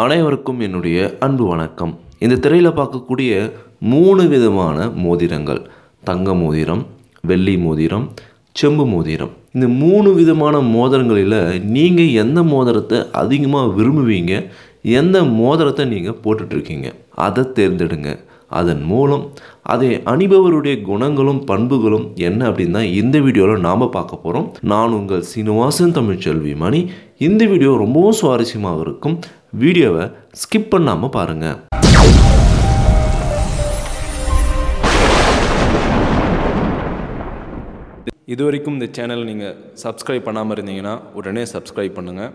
அனைவருக்கும் என்னுடைய அன்பு வணக்கம். இந்த திரையில் பார்க்கக்கூடிய மூணு விதமான மோதிரங்கள். தங்க மோதிரம் வெள்ளி மோதிரம் செம்பு மோதிரம். இந்த மூணு விதமான மோதிரங்களில் நீங்கள் எந்த மோதிரத்தை அதிகமாக விரும்புவீங்க? எந்த மோதிரத்தை நீங்கள் போட்டுட்ருக்கீங்க? அதை தேர்ந்தெடுங்க. அதன் மூலம் அதை அணிபவருடைய குணங்களும் பண்புகளும் என்ன அப்படின்னு தான் இந்த வீடியோவில் நாம் பார்க்க போகிறோம் நான் உங்கள் சீனிவாசன் தமிழ்ச்செல்வி மணி. இந்த வீடியோ ரொம்பவும் சுவாரஸ்யமாக இருக்கும் வீடியோவை ஸ்கிப் பண்ணாமல் பாருங்கள் இது வரைக்கும் இந்த சேனல் நீங்கள் சப்ஸ்கிரைப் பண்ணாமல் இருந்தீங்கன்னா உடனே சப்ஸ்கிரைப் பண்ணுங்கள்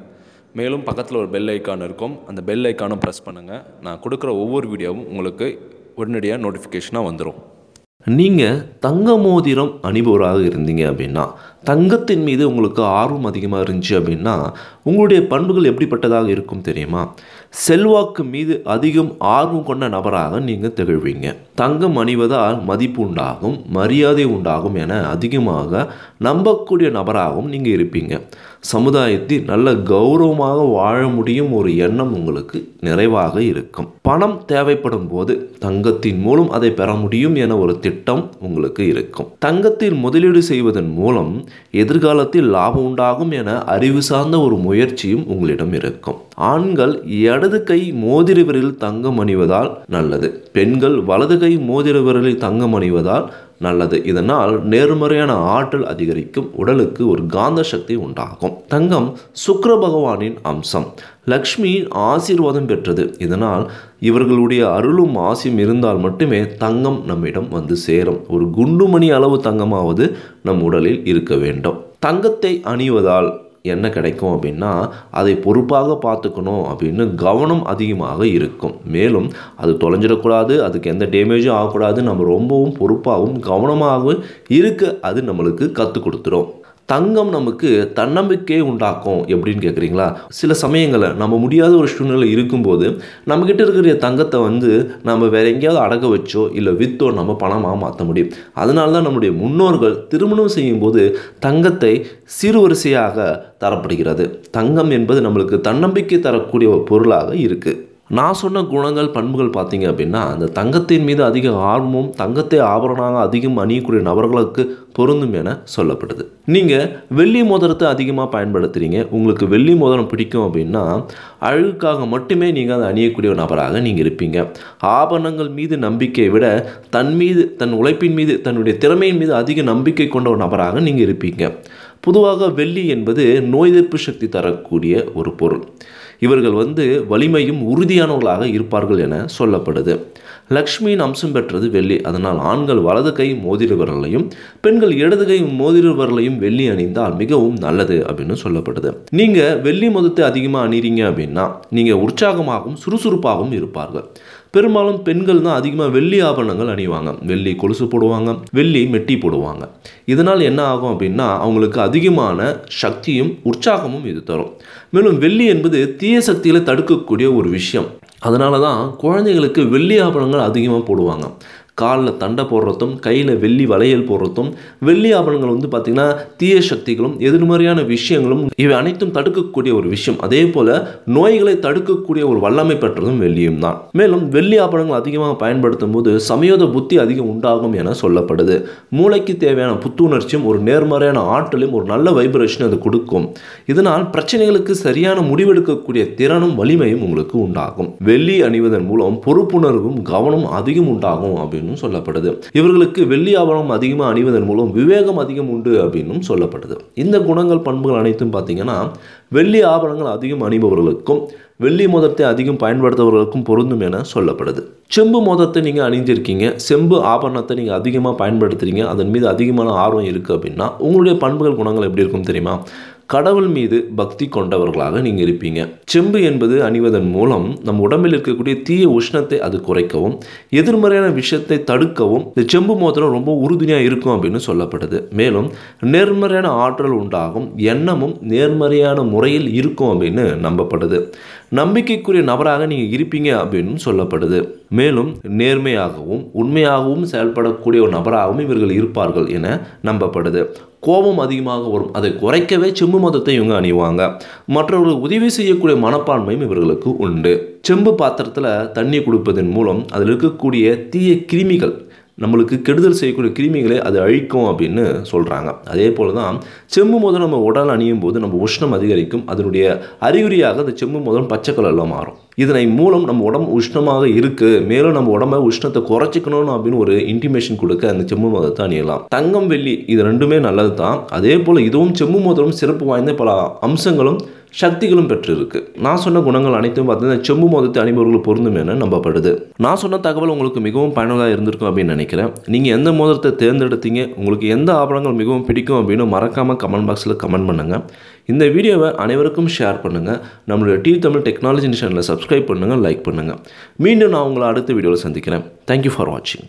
மேலும் பக்கத்தில் ஒரு பெல் ஐக்கான் இருக்கும். அந்த பெல் ஐக்கானும் ப்ரெஸ் பண்ணுங்கள் நான் கொடுக்குற ஒவ்வொரு வீடியோவும் உங்களுக்கு உடனடியாக நோட்டிஃபிகேஷனாக வந்துடும் நீங்கள் தங்க மோதிரம் அணிபவராக இருந்தீங்க அப்படின்னா தங்கத்தின் மீது உங்களுக்கு ஆர்வம் அதிகமாக இருந்துச்சு அப்படின்னா உங்களுடைய பண்புகள் எப்படிப்பட்டதாக இருக்கும் தெரியுமா? செல்வாக்கு மீது அதிகம் ஆர்வம் கொண்ட நபராக நீங்கள் திகழ்வீங்க. தங்கம் அணிவதால் மதிப்பு உண்டாகும் மரியாதை உண்டாகும் என அதிகமாக நம்பக்கூடிய நபராகவும் நீங்கள் இருப்பீங்க. சமுதாயத்தில் நல்ல கௌரவமாக வாழ முடியும் ஒரு எண்ணம் உங்களுக்கு நிறைவாக இருக்கும். பணம் தேவைப்படும் போது தங்கத்தின் மூலம் அதை பெற முடியும் என ஒரு திட்டம் உங்களுக்கு இருக்கும். தங்கத்தில் முதலீடு செய்வதன் மூலம் எதிர்காலத்தில் லாபம் உண்டாகும் என அறிவு சார்ந்த ஒரு முயற்சியும் உங்களிடம் இருக்கும். ஆண்கள் இடது கை மோதிர விரலில் தங்கம் அணிவதால் நல்லது. பெண்கள் வலது கை மோதிர விரலில் தங்கம் அணிவதால் நல்லது. இதனால் நேர்மறையான ஆற்றல் அதிகரிக்கும் உடலுக்கு ஒரு காந்த சக்தி உண்டாகும். தங்கம் சுக்கர பகவானின் அம்சம். லக்ஷ்மி ஆசீர்வாதம் பெற்றது. இதனால் இவர்களுடைய அருளும் ஆசியும் இருந்தால் மட்டுமே தங்கம் நம்மிடம் வந்து சேரும். ஒரு குண்டுமணி அளவு தங்கமாவது நம் உடலில் இருக்க வேண்டும். தங்கத்தை அணிவதால் என்ன கிடைக்கும் அப்படின்னா அதை பொறுப்பாக பார்த்துக்கணும் அப்படின்னு கவனம் அதிகமாக இருக்கும். மேலும் அது தொலைஞ்சிடக்கூடாது அதுக்கு எந்த டேமேஜும் ஆகக்கூடாது நம்ம ரொம்பவும் பொறுப்பாகவும் கவனமாகவும் இருக்க அது நம்மளுக்கு கற்றுக் கொடுத்துரும். தங்கம் நமக்கு தன்னம்பிக்கையை உண்டாக்கும் எப்படின்னு கேட்குறீங்களா சில சமயங்களில் நம்ம முடியாத ஒரு சூழ்நிலை இருக்கும்போது நம்மக்கிட்ட இருக்கிற தங்கத்தை வந்து நம்ம வேற எங்கேயாவது அடக வச்சோ இல்லை விற்றோ நம்ம பணமாக மாற்ற முடியும். அதனால தான் நம்முடைய முன்னோர்கள் திருமணம் செய்யும்போது தங்கத்தை சிறுவரிசையாக தரப்படுகிறது. தங்கம் என்பது நம்மளுக்கு தன்னம்பிக்கை தரக்கூடிய ஒரு பொருளாக இருக்குது நான் சொன்ன குணங்கள் பண்புகள் பார்த்தீங்க அப்படின்னா அந்த தங்கத்தின் மீது அதிக ஆர்வமும் தங்கத்தை ஆபரணமாக அதிகம் அணியக்கூடிய நபர்களுக்கு பொருந்தும் என சொல்லப்படுது. நீங்கள் வெள்ளி மோதிரத்தை அதிகமாக பயன்படுத்துகிறீங்க உங்களுக்கு வெள்ளி மோதிரம் பிடிக்கும் அப்படின்னா அழகுக்காக மட்டுமே நீங்கள் அதை அணியக்கூடிய ஒரு நபராக நீங்கள் இருப்பீங்க. ஆபரணங்கள் மீது நம்பிக்கையை விட தன் மீது தன் உழைப்பின் மீது தன்னுடைய திறமையின் மீது அதிக நம்பிக்கை கொண்ட ஒரு நபராக நீங்கள் இருப்பீங்க. பொதுவாக வெள்ளி என்பது நோய் எதிர்ப்பு சக்தி தரக்கூடிய ஒரு பொருள். இவர்கள் வந்து வலிமையும் உறுதியானவர்களாக இருப்பார்கள் என சொல்லப்படுது. லக்ஷ்மியின் அம்சம் பெற்றது வெள்ளி. அதனால் ஆண்கள் வலது கை மோதிரவர்களையும் பெண்கள் இடது கை மோதிரவர்களையும் வெள்ளி அணிந்தால் மிகவும் நல்லது அப்படின்னு சொல்லப்படுது. நீங்கள் வெள்ளி மதத்தை அதிகமாக அணிறீங்க அப்படின்னா நீங்கள் உற்சாகமாகவும் சுறுசுறுப்பாகவும் இருப்பார்கள். பெரும்பாலும் பெண்கள் தான் அதிகமாக வெள்ளி ஆபரணங்கள் அணிவாங்க. வெள்ளி கொலுசு போடுவாங்க வெள்ளி மெட்டி போடுவாங்க. இதனால் என்ன ஆகும் அப்படின்னா அவங்களுக்கு அதிகமான சக்தியும் உற்சாகமும் இது தரும். மேலும் வெள்ளி என்பது தீய சக்திகளை தடுக்கக்கூடிய ஒரு விஷயம். அதனால தான் குழந்தைகளுக்கு வெள்ளி ஆபரணங்கள் அதிகமாக போடுவாங்க. காலில் தண்டை போடுறதும் கையில் வெள்ளி வளையல் போடுறதும் வெள்ளி ஆபரணங்கள் வந்து பார்த்திங்கன்னா தீய சக்திகளும் எதிர்மறையான விஷயங்களும் இவை அனைத்தும் தடுக்கக்கூடிய ஒரு விஷயம். அதே போல் நோய்களை தடுக்கக்கூடிய ஒரு வல்லமை பெற்றதும் வெள்ளியும் தான். மேலும் வெள்ளி ஆபரணங்கள் அதிகமாக பயன்படுத்தும் போது சமயோத புத்தி அதிகம் உண்டாகும் என சொல்லப்படுது. மூளைக்கு தேவையான புத்துணர்ச்சியும் ஒரு நேர்மறையான ஆற்றலும் ஒரு நல்ல வைப்ரேஷன் அது கொடுக்கும். இதனால் பிரச்சனைகளுக்கு சரியான முடிவெடுக்கக்கூடிய திறனும் வலிமையும் உங்களுக்கு உண்டாகும். வெள்ளி அணிவதன் மூலம் பொறுப்புணர்வும் கவனம் அதிகம் உண்டாகும் அப்படின்னு அப்படின்னு சொல்லப்படுது. இவர்களுக்கு வெள்ளி ஆபரணம் அதிகமாக அணிவதன் மூலம் விவேகம் அதிகம் உண்டு அப்படின்னும் சொல்லப்படுது. இந்த குணங்கள் பண்புகள் அனைத்தும் பார்த்தீங்கன்னா வெள்ளி ஆபரணங்கள் அதிகம் அணிபவர்களுக்கும் வெள்ளி மோதத்தை அதிகம் பயன்படுத்துபவர்களுக்கும் பொருந்தும் என சொல்லப்படுது. செம்பு மோதத்தை நீங்கள் அணிஞ்சிருக்கீங்க. செம்பு ஆபரணத்தை நீங்கள் அதிகமாக பயன்படுத்துகிறீங்க அதன் மீது அதிகமான ஆர்வம் இருக்குது அப்படின்னா உங்களுடைய பண்புகள் குணங்கள் எப்படி இருக்கும் தெரியுமா? கடவுள் மீது பக்தி கொண்டவர்களாக நீங்கள் இருப்பீங்க. செம்பு என்பது அணிவதன் மூலம் நம் உடம்பில் இருக்கக்கூடிய தீய உஷ்ணத்தை அது குறைக்கவும் எதிர்மறையான விஷயத்தை தடுக்கவும் இந்த செம்பு மோதிரம் ரொம்ப உறுதுணையாக இருக்கும் அப்படின்னு சொல்லப்படுது. மேலும் நேர்மறையான ஆற்றல் உண்டாகும் எண்ணமும் நேர்மறையான முறையில் இருக்கும் அப்படின்னு நம்பப்படுது. நம்பிக்கைக்குரிய நபராக நீங்கள் இருப்பீங்க அப்படின்னு சொல்லப்படுது. மேலும் நேர்மையாகவும் உண்மையாகவும் செயல்படக்கூடிய ஒரு நபராகவும் இவர்கள் இருப்பார்கள் என நம்பப்படுது. கோபம் அதிகமாக வரும். அதை குறைக்கவே செம்பு மதத்தை இவங்க அணிவாங்க. மற்றவர்களுக்கு உதவி செய்யக்கூடிய மனப்பான்மையும் இவர்களுக்கு உண்டு. செம்பு பாத்திரத்தில் தண்ணி கொடுப்பதன் மூலம் அதில் இருக்கக்கூடிய தீய கிருமிகள் நம்மளுக்கு கெடுதல் செய்யக்கூடிய கிருமிகளை அது அழிக்கும் அப்படின்னு சொல்கிறாங்க அதே போல் தான் செம்மு மோதிரம் நம்ம உடல் அணியும் போது நம்ம உஷ்ணம் அதிகரிக்கும். அதனுடைய அறிகுறியாக அந்த செம்மு மோதிரம் பச்சை கலரில் மாறும். இதனை மூலம் நம்ம உடம்பு உஷ்ணமாக இருக்குது மேலும் நம்ம உடம்ப உஷ்ணத்தை குறைச்சிக்கணும் அப்படின்னு ஒரு இன்டிமேஷன் கொடுக்க அந்த செம்மு மோதிரத்தை அணியலாம். தங்கம் வெள்ளி இது ரெண்டுமே நல்லது தான் அதே போல் இதுவும் செம்மு மோதிரம் சிறப்பு வாய்ந்த பல அம்சங்களும் சக்திகளும் பெற்றிருக்கு. நான் சொன்ன குணங்கள் அனைத்தும் பார்த்தீங்கன்னா செம்பு மோதத்தை அணிபவர்கள் பொருந்தும் என நம்பப்படுது. நான் சொன்ன தகவல் உங்களுக்கு மிகவும் பயனுள்ளதாக இருந்திருக்கும் அப்படின்னு நினைக்கிறேன். நீங்கள் எந்த மோதிரத்தை தேர்ந்தெடுத்தீங்க? உங்களுக்கு எந்த ஆபரணங்கள் மிகவும் பிடிக்கும் அப்படின்னு மறக்காமல் கமெண்ட் பாக்ஸில் கமெண்ட் பண்ணுங்கள் இந்த வீடியோவை அனைவருக்கும் ஷேர் பண்ணுங்கள் நம்மளுடைய டிவி தமிழ் டெக்னாலஜி சேனலை சப்ஸ்கிரைப் பண்ணுங்கள் லைக் பண்ணுங்கள் மீண்டும் நான் உங்களை அடுத்த வீடியோவில் சந்திக்கிறேன். தேங்க்யூ ஃபார் வாட்சிங்